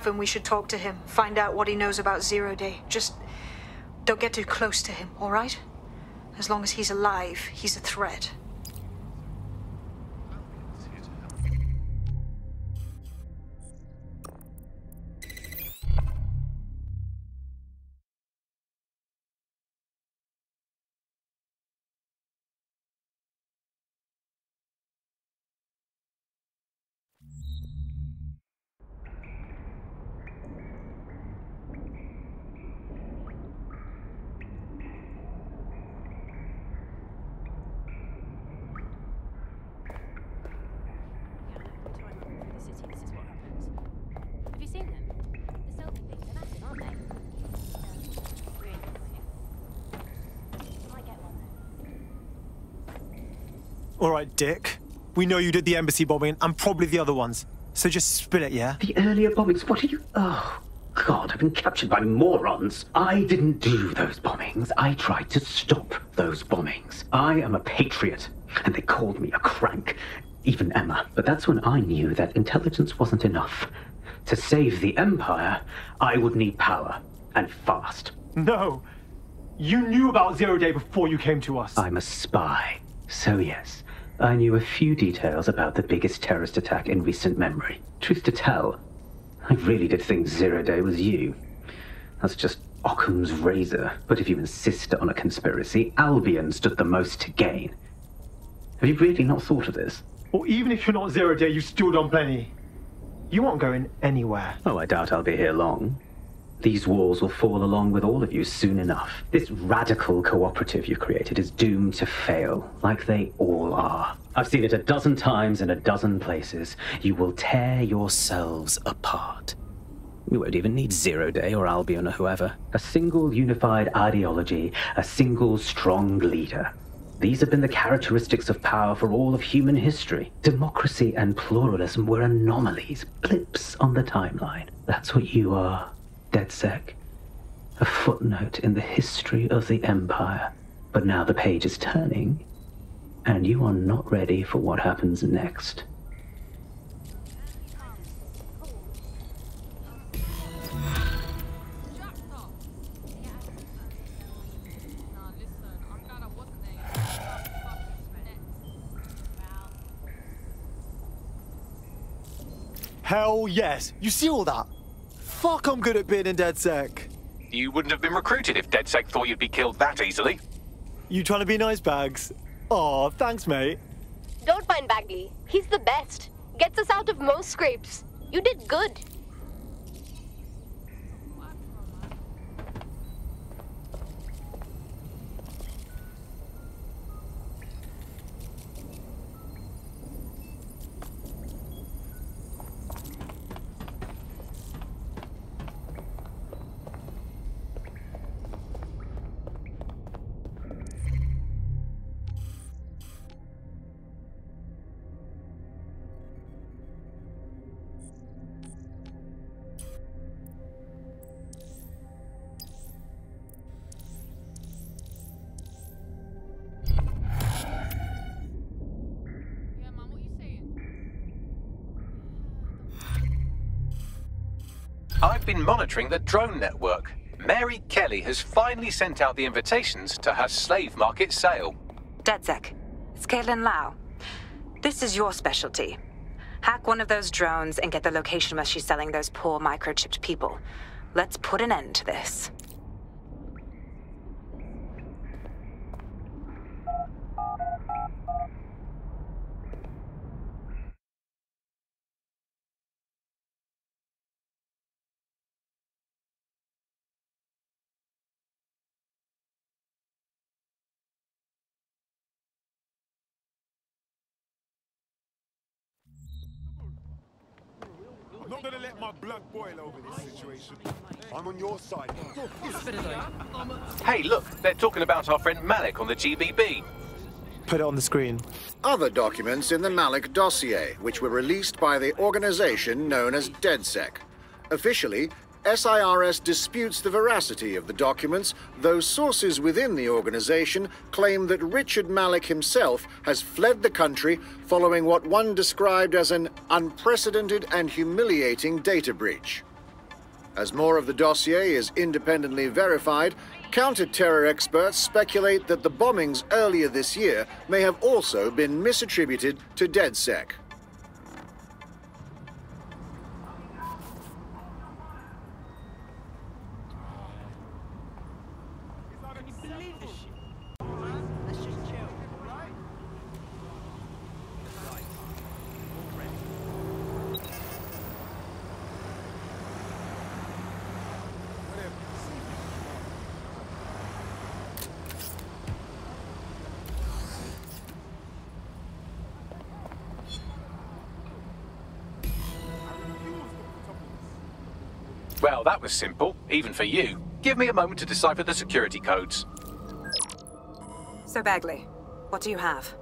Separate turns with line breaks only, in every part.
have him, we should talk to him. Find out what he knows about Zero Day. Just don't get too close to him, all right? As long as he's alive, he's a threat.
All right, Dick. We know you did the embassy bombing and probably the other ones. So just spill it, yeah?
The earlier bombings? What are you... Oh, God, I've been captured by morons. I didn't do those bombings. I tried to stop those bombings. I am a patriot, and they called me a crank. Even Emma. But that's when I knew that intelligence wasn't enough. To save the Empire, I would need power, and fast.
No. You knew about Zero Day before you came to us.
I'm a spy. So yes, I knew a few details about the biggest terrorist attack in recent memory. Truth to tell, I really did think Zero Day was you. That's just Occam's razor. But if you insist on a conspiracy, Albion stood the most to gain. Have you really not thought of this?
Or even if you're not Zero Day, you've still done plenty. You aren't going anywhere.
Oh, I doubt I'll be here long. These walls will fall along with all of you soon enough. This radical cooperative you created is doomed to fail, like they all are. I've seen it a dozen times in a dozen places. You will tear yourselves apart. You won't even need Zero Day or Albion or whoever. A single unified ideology, a single strong leader. These have been the characteristics of power for all of human history. Democracy and pluralism were anomalies, blips on the timeline. That's what you are. DedSec. A footnote in the history of the Empire. But now the page is turning, and you are not ready for what happens next.
Hell yes. You see all that? Fuck, I'm good at being in DedSec.
You wouldn't have been recruited if DedSec thought you'd be killed that easily.
You trying to be nice, Bags? Aw, thanks, mate.
Don't mind Bagley. He's the best. Gets us out of most scrapes. You did good.
Been monitoring the drone network. Mary Kelly has finally sent out the invitations to her slave market sale.
DedSec, it's Caitlin Lau. This is your specialty. Hack one of those drones and get the location where she's selling those poor microchipped people. Let's put an end to this.
My blood boil over this situation. I'm on your side.
Hey, look, they're talking about our friend Malik on the GBB.
Put it on the screen.
Other documents in the Malik dossier, which were released by the organization known as DedSec. Officially, SIRS disputes the veracity of the documents, though sources within the organization claim that Richard Malik himself has fled the country following what one described as an unprecedented and humiliating data breach. As more of the dossier is independently verified, counter-terror experts speculate that the bombings earlier this year may have also been misattributed to DedSec.
Was simple, even for you. Give me a moment to decipher the security codes.
So, Bagley, what do you have?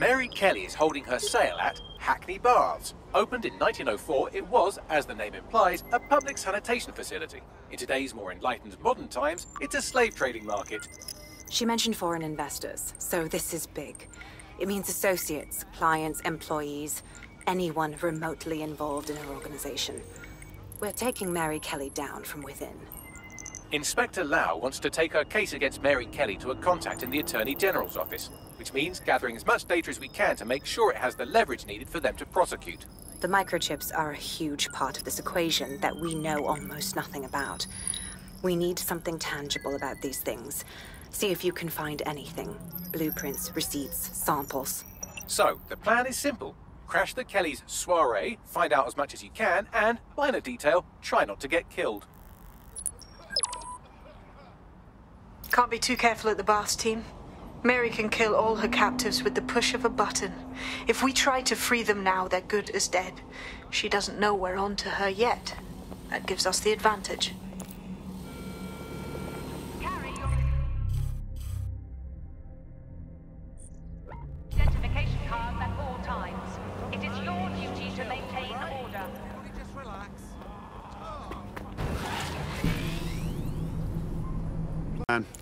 Mary Kelly is holding her sale at Hackney Baths. Opened in 1904, it was, as the name implies, a public sanitation facility. In today's more enlightened modern times, it's a slave trading market.
She mentioned foreign investors, so this is big. It means associates, clients, employees, anyone remotely involved in her organization. We're taking Mary Kelly down from within.
Inspector Lau wants to take her case against Mary Kelly to a contact in the Attorney General's office, which means gathering as much data as we can to make sure it has the leverage needed for them to prosecute.
The microchips are a huge part of this equation that we know almost nothing about. We need something tangible about these things. See if you can find anything. Blueprints, receipts, samples.
So, the plan is simple. Crash the Kellys' soiree, find out as much as you can, and, minor detail, try not to get killed.
Can't be too careful at the baths team. Mary can kill all her captives with the push of a button. If we try to free them now, they're good as dead. She doesn't know we're on to her yet. That gives us the advantage.
Man.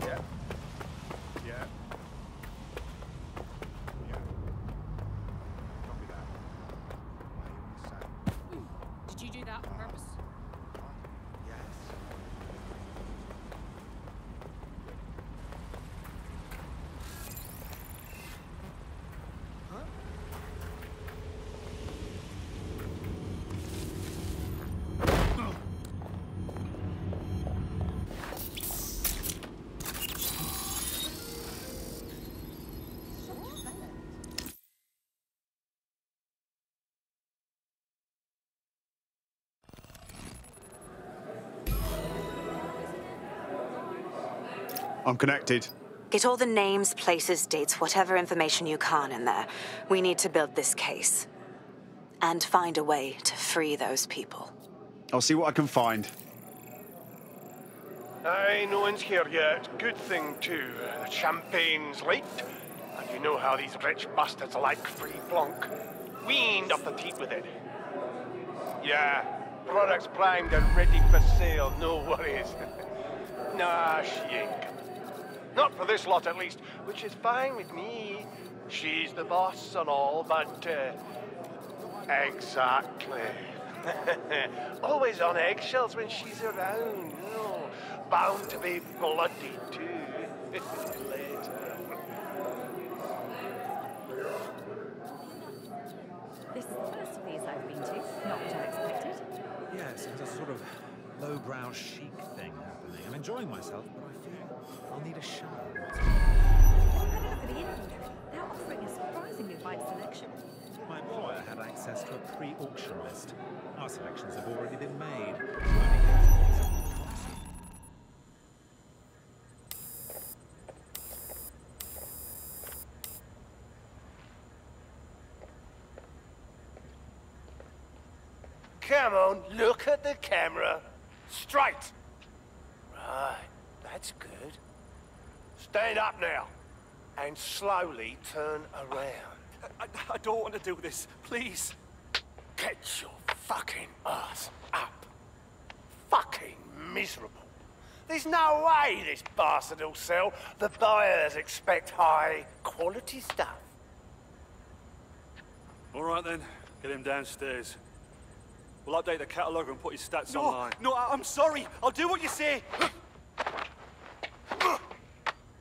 Yeah. Yeah. Yeah. Copy that. I understand.
Did you do that on purpose?
Yes.
I'm connected.
Get all the names, places, dates, whatever information you can in there. We need to build this case. And find a way to free those people.
I'll see what I can find.
Aye, no one's here yet. Good thing, too. The champagne's late. And you know how these rich bastards like free plonk. We ain't off the teat with it. Yeah, products primed and ready for sale, no worries. nah, she ain't. Not for this lot, at least, which is fine with me. She's the boss and all, but, uh, Exactly. Always on eggshells when she's around. You know. Bound to be bloody, too. Later.
This is the first of these I've been to. Not what I expected.
Yes, it's a sort of lowbrow chic thing happening. I'm enjoying myself, but I feel I'll need a shower.
I've had a look at the inventory. They're offering a surprisingly wide selection.
My employer had access to a pre-auction list. Our selections have already been made. Only case of
Come on, look at the camera. Straight. Right, that's good. Stand up now. And slowly turn around.
I, I don't want to do this. Please.
Get your fucking ass up. Fucking miserable. There's no way this bastard will sell. The buyers expect high quality stuff.
All right then, get him downstairs. We'll update the catalogue and put his stats
No,
online.
no,
I- I'm sorry. I'll do what you say.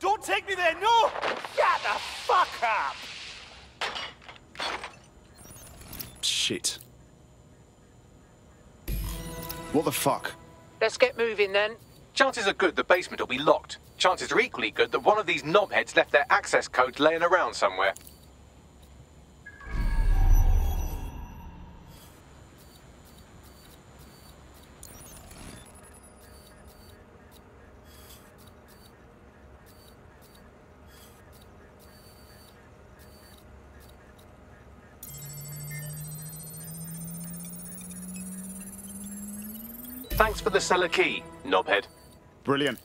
Don't take me there, no!
Shut the fuck up!
Shit. What the fuck?
Let's get moving then. Chances are good the basement will be locked. Chances are equally good that one of these knobheads left their access codes laying around somewhere. Thanks for the cellar key, knobhead.
Brilliant.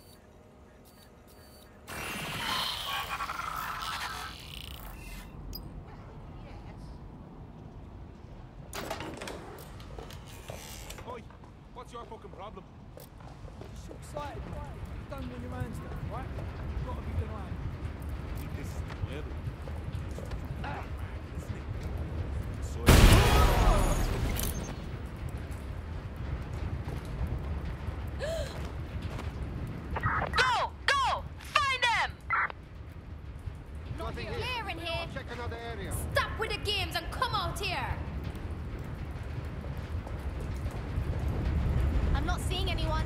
Oi, what's your fucking problem? So excited, man. You've done on your own stuff, right? You've got to be denied. This is the weather. Ah, isn't it?
Go! Go! Find them!
Nothing
Clear in here.
Check another area.
Stop with the games and come out here. I'm not seeing anyone.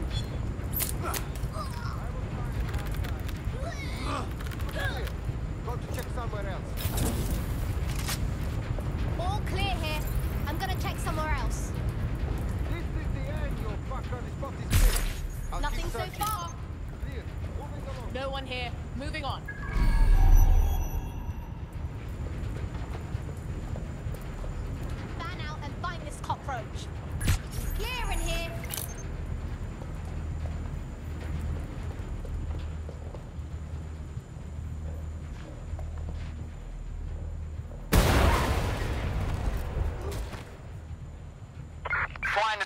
Go to check somewhere else.
All clear here. I'm gonna check somewhere else.
This is the end, you fucker. The spot is clear. I'll
Nothing so far.
Clear. Moving along.
No one here. Moving on. Fan out and find this cockroach. Clear in here.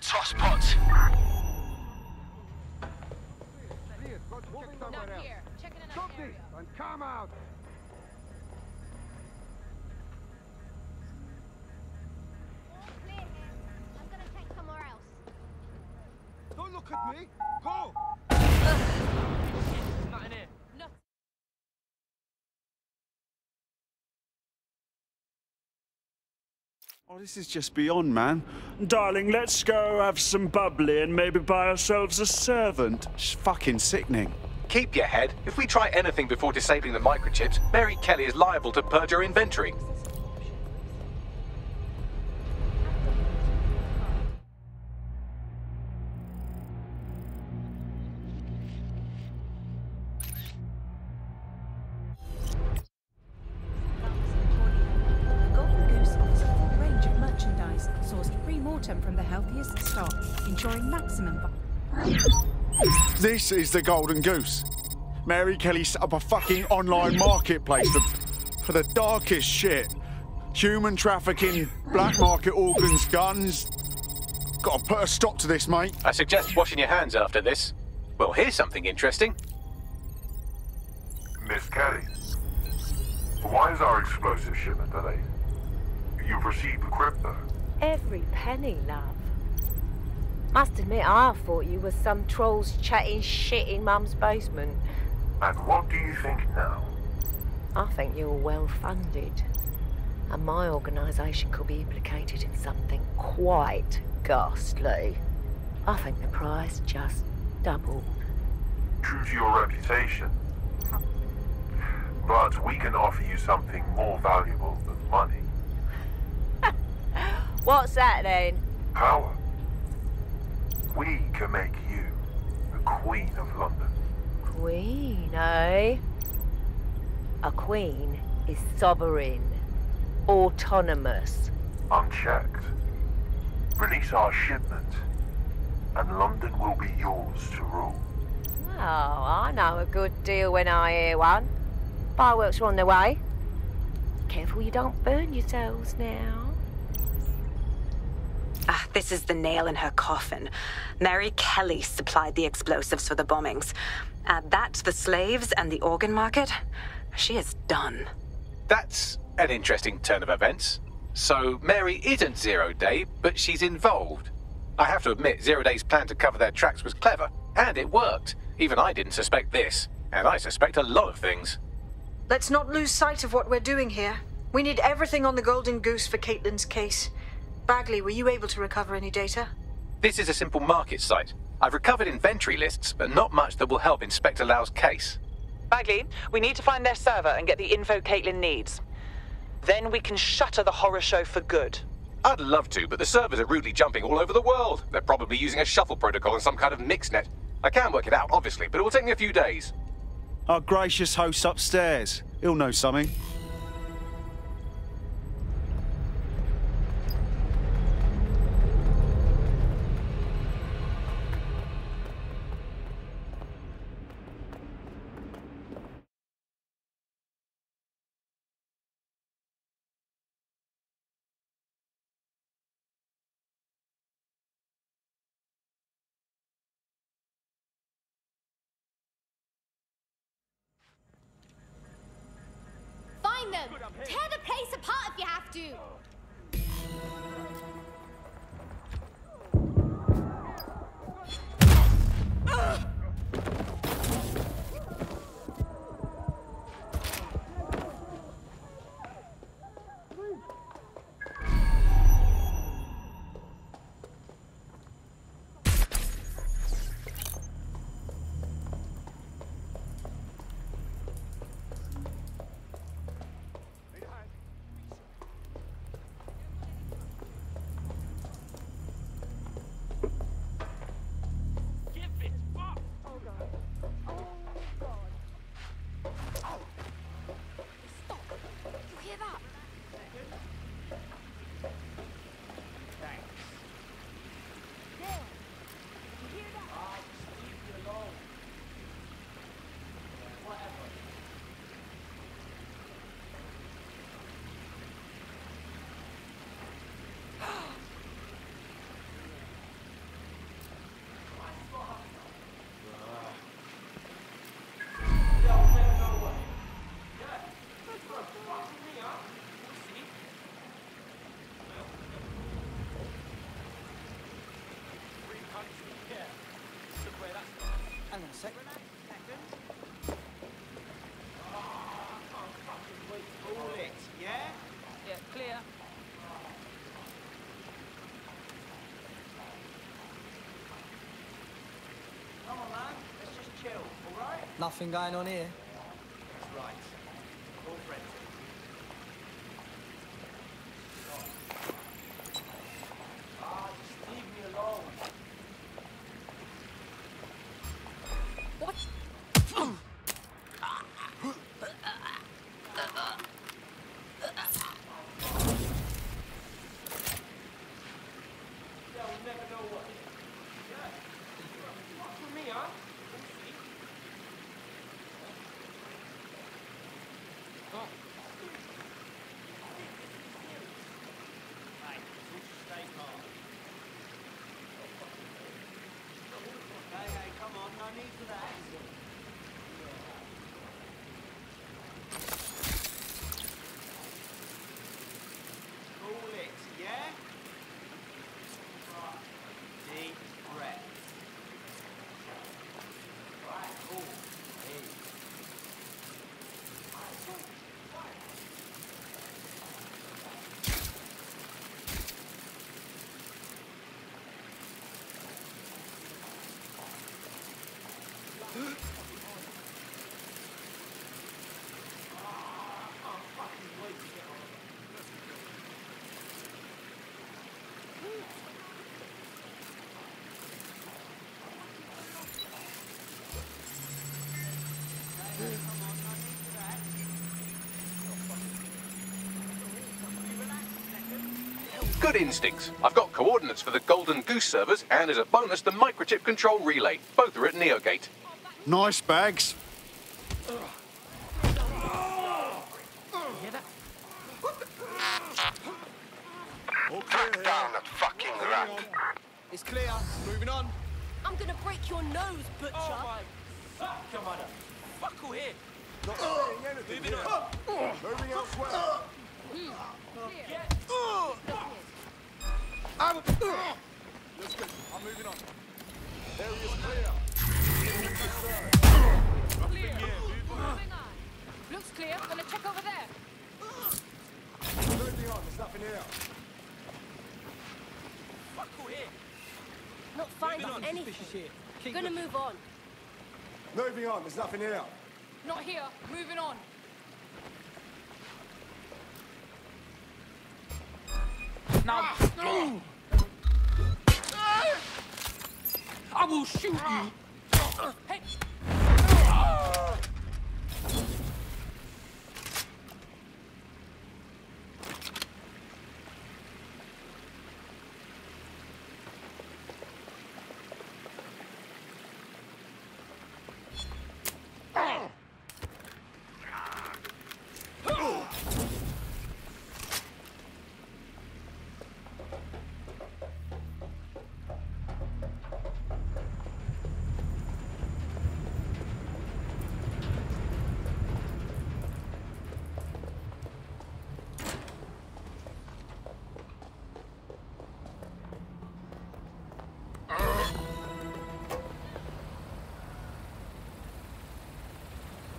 Find the toss pots.
Go check somewhere else.
here. Checking another
Stop this and come out.
All clear here. I'm gonna check somewhere else.
Don't look at me. Go.
Nothing here.
No.
Oh, this is just beyond, man.
Darling, let's go have some bubbly and maybe buy ourselves a servant.
It's fucking sickening.
Keep your head. If we try anything before disabling the microchips, Mary Kelly is liable to purge her inventory.
This is the Golden Goose. Mary Kelly set up a fucking online marketplace for, for the darkest shit. Human trafficking, black market organs, guns. Gotta put a stop to this, mate.
I suggest washing your hands after this. Well, here's something interesting.
Miss Kelly, why is our explosive shipment delayed? You've received the crypto.
Every penny, love. Must admit, I thought you were some trolls chatting shit in Mum's basement.
And what do you think now?
I think you're well funded. And my organisation could be implicated in something quite ghastly. I think the price just doubled.
True to your reputation. But we can offer you something more valuable than money.
What's that then?
Power. We can make you the Queen of London.
Queen, eh? A queen is sovereign, autonomous.
Unchecked. Release our shipment, and London will be yours to rule.
Oh, I know a good deal when I hear one. Fireworks are on their way. Careful you don't burn yourselves now.
Ah, this is the nail in her coffin. Mary Kelly supplied the explosives for the bombings. Add that to the slaves and the organ market, she is done.
That's an interesting turn of events. So, Mary isn't Zero Day, but she's involved. I have to admit, Zero Day's plan to cover their tracks was clever, and it worked. Even I didn't suspect this, and I suspect a lot of things.
Let's not lose sight of what we're doing here. We need everything on the Golden Goose for Caitlin's case. Bagley, were you able to recover any data?
This is a simple market site. I've recovered inventory lists, but not much that will help Inspector Lau's case.
Bagley, we need to find their server and get the info Caitlin needs. Then we can shutter the horror show for good.
I'd love to, but the servers are rudely jumping all over the world. They're probably using a shuffle protocol and some kind of mixnet. I can work it out, obviously, but it will take me a few days.
Our gracious host upstairs. He'll know something.
Them! Tear the place apart if you have to!
Nothing going on here.
That's right. All friendly. Ah, just leave me alone.
What?
Hey, hey, come on, no need for that. Cool it, yeah? Deep breath. Right, cool. Hey.
Good instincts. I've got coordinates for the Golden Goose servers, and as a bonus, the microchip control relay. Both are at Neogate.
Nice bags.
Track down that fucking rat. It's clear. Moving on.
I'm gonna break your nose, butcher.
Oh my fuck, Commander. Fuck all here. Not saying anything Moving on. Moving elsewhere. Hmm. I'm... Let's go. I'm moving on. Area's clear.
Clear. Moving on. Looks clear. Gonna check over there.
Moving on. There's nothing here. Fuck all here.
Not finding anything. Gonna move on.
Moving on. There's nothing here.
Not here. Moving on.
Now. I will shoot you.
Hey.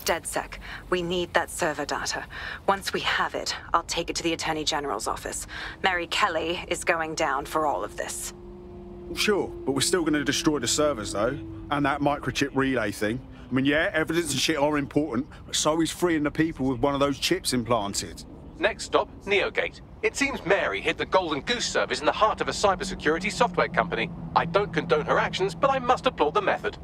DedSec, we need that server data. Once we have it, I'll take it to the Attorney General's office. Mary Kelly is going down for all of this.
Sure, but we're still going to destroy the servers, though. And that microchip relay thing. I mean, yeah, evidence and shit are important, but so is freeing the people with one of those chips implanted.
Next stop, Neogate. It seems Mary hid the Golden Goose service in the heart of a cybersecurity software company. I don't condone her actions, but I must applaud the method.